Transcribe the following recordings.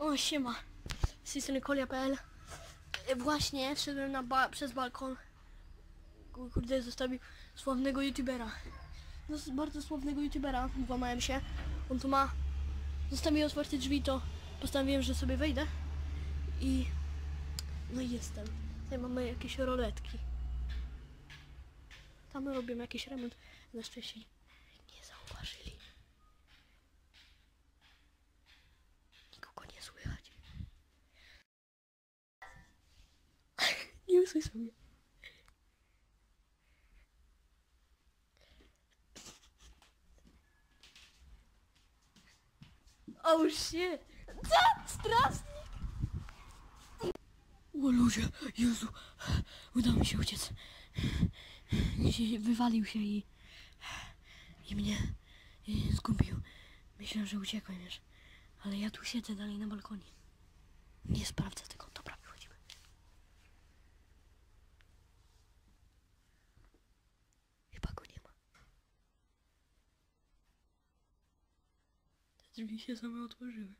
O, siema. Z E, Właśnie wszedłem na ba przez balkon. Ku- Kurde, zostawił sławnego youtubera. No, bardzo sławnego youtubera. Włamałem się. On tu ma... Zostawił otwarte drzwi, to postanowiłem, że sobie wejdę. I... No i jestem. Tutaj mamy jakieś roletki. Tam robią jakiś remont. Na szczęście nie zauważyli. Nikogo nie słychać. Usłyszał mnie. Oh shit! Co? Strasznie! O ludzie, Jezu, udało mi się uciec. Wywalił się i... i mnie i zgubił. Myślałem, że uciekłem, wiesz. Ale ja tu siedzę dalej na balkonie. Nie sprawdzę tego. Dobra, wychodzimy. Chyba go nie ma. Te drzwi się same otworzyły.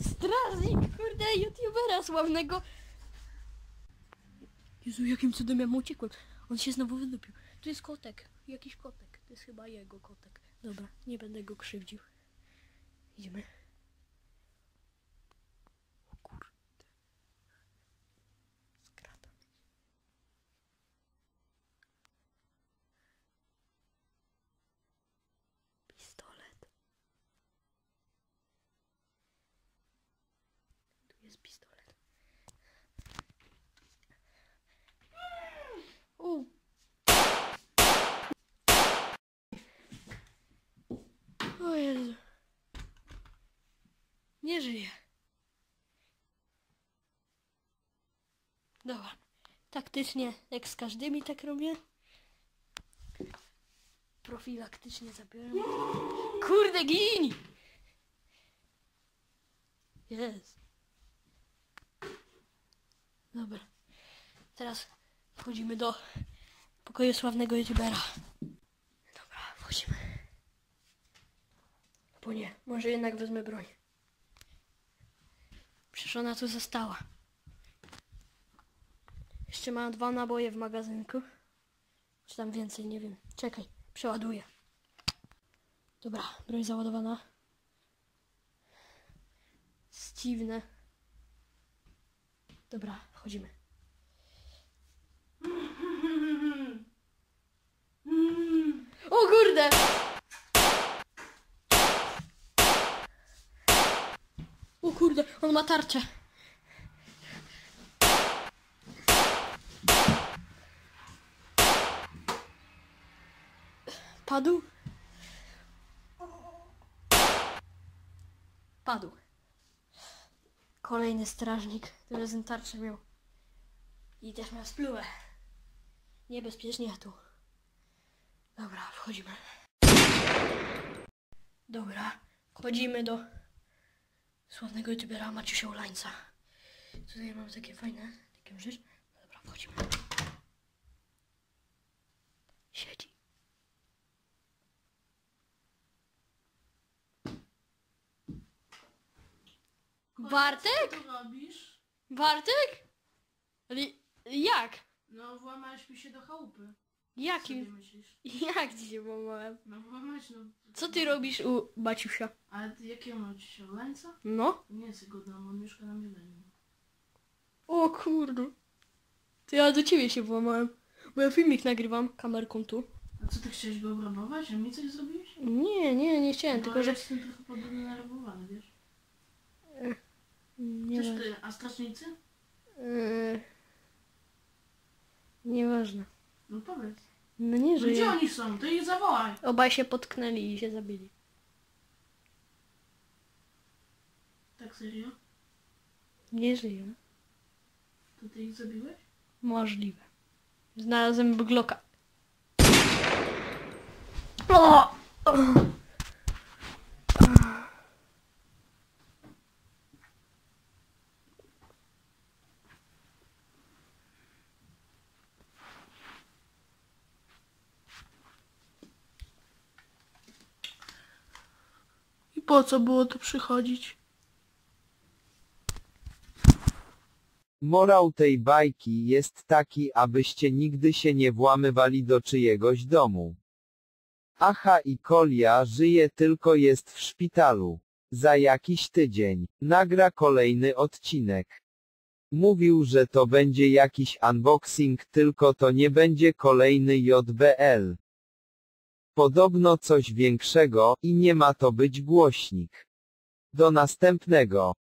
Strażnik, kurde, youtubera sławnego. Jezu, jakim cudem ja mu uciekłem. On się znowu wydupił. Tu jest kotek. Jakiś kotek. To jest chyba jego kotek. Dobra, nie będę go krzywdził. Idziemy. O kurde. Skrata. Pistolet. Tu jest pistolet. U. O Jezu. Nie żyje. Dobra. Taktycznie, jak z każdymi tak robię. Profilaktycznie zabieram. Kurde, gin! Jest. Dobra. Teraz wchodzimy do pokoju sławnego youtubera. Dobra, wchodzimy. Bo nie, może jednak wezmę broń. Przecież ona tu została. Jeszcze mam dwa naboje w magazynku. Czy tam więcej, nie wiem. Czekaj, przeładuję. Dobra, broń załadowana. Dziwne. Dobra, wchodzimy. O kurde! O kurde, on ma tarczę. Padł? Padł. Kolejny strażnik, który z tarczę miał. I też miał spluwę. Niebezpiecznie tu. Dobra, wchodzimy. Dobra, wchodzimy do sławnego youtubera Maciusia Ulańca. Tutaj mam takie fajne, taką rzecz. Dobra, wchodzimy. Bartek? Co tu robisz? Bartek? Ale jak? No włamałeś mi się do chałupy. Co Jakim? myślisz? Jak ci się pomogłem? No włamałeś no. Co ty robisz u Maciusia? Ale ty jakiego masz się? Lańca? No? Nie jest jego dom, on mieszka na Mileniu. O kurde. To ja do ciebie się włamałem. Bo ja filmik nagrywam kamerką tu. A co ty chciałeś go obrabować? A mi coś zrobiłeś? Nie, nie, nie chciałem, Bo tylko ja że... jestem trochę podenerwowany, wiesz? Nie, Coś wa- ty, a strażnicy? Yy, nieważne. No powiedz. No nie No gdzie żyje. oni są? To ich zawołaj. Obaj się potknęli i się zabili. Tak serio? Nie żyją. To ty ich zabiłeś? Możliwe. Znalazłem Glocka. O! Po co było tu przychodzić? Morał tej bajki jest taki, abyście nigdy się nie włamywali do czyjegoś domu. Aha i Kolia żyje tylko jest w szpitalu. Za jakiś tydzień nagra kolejny odcinek. Mówił, że to będzie jakiś unboxing, tylko to nie będzie kolejny JBL. Podobno coś większego i nie ma to być głośnik. Do następnego.